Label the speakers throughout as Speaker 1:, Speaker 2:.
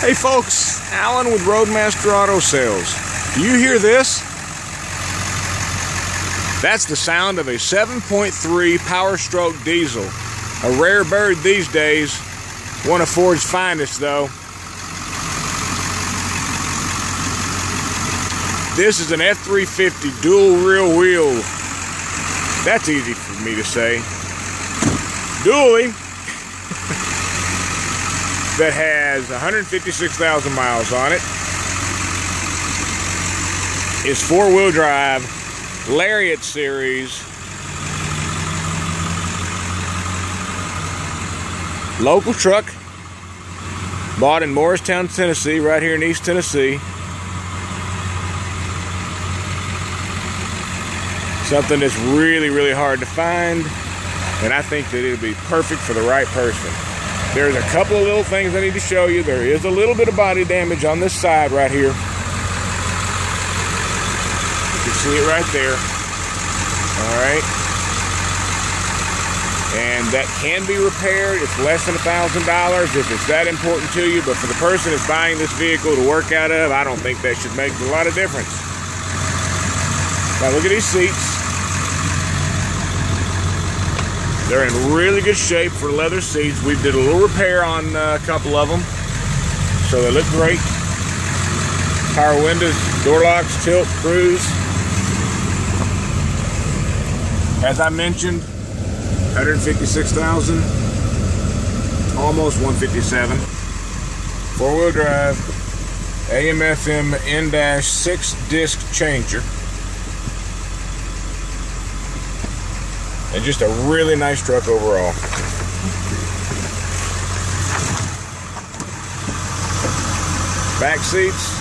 Speaker 1: Hey folks, Alan with Roadmaster Auto Sales. Do you hear this? That's the sound of a 7.3 Power Stroke diesel. A rare bird these days. One of Ford's finest though. This is an F350 dual rear wheel. That's easy for me to say. Dually that has 156,000 miles on it. It's four-wheel drive, Lariat series. Local truck, bought in Morristown, Tennessee, right here in East Tennessee. Something that's really, really hard to find, and I think that it'll be perfect for the right person. There's a couple of little things I need to show you. There is a little bit of body damage on this side right here. You can see it right there. All right. And that can be repaired. It's less than a $1,000 if it's that important to you. But for the person that's buying this vehicle to work out of, I don't think that should make a lot of difference. Now look at these seats. They're in really good shape for leather seats. We did a little repair on uh, a couple of them, so they look great. Power windows, door locks, tilt, cruise. As I mentioned, 156,000, almost 157. Four-wheel drive, AM/FM N-6 disc changer. And just a really nice truck overall. Back seats.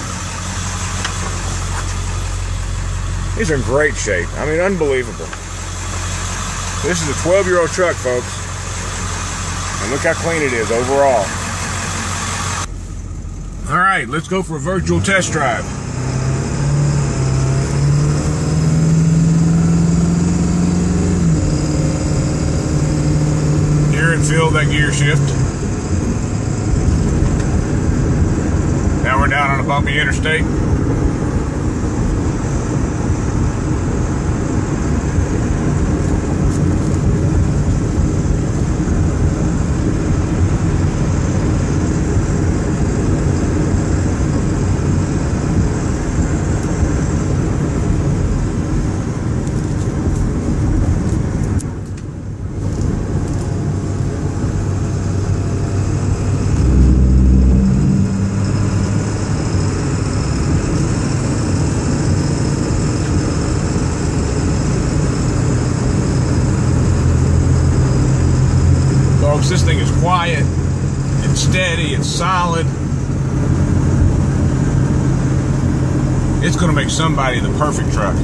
Speaker 1: These are in great shape. I mean, unbelievable. This is a 12 year old truck, folks. And look how clean it is overall. All right, let's go for a virtual test drive. And feel that gear shift. Now we're down on a bumpy interstate. This thing is quiet, it's steady, it's solid. It's going to make somebody the perfect truck.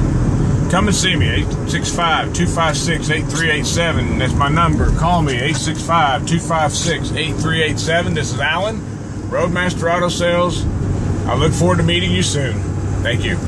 Speaker 1: Come and see me, 865-256-8387. That's my number. Call me, 865-256-8387. This is Alan, Roadmaster Auto Sales. I look forward to meeting you soon. Thank you.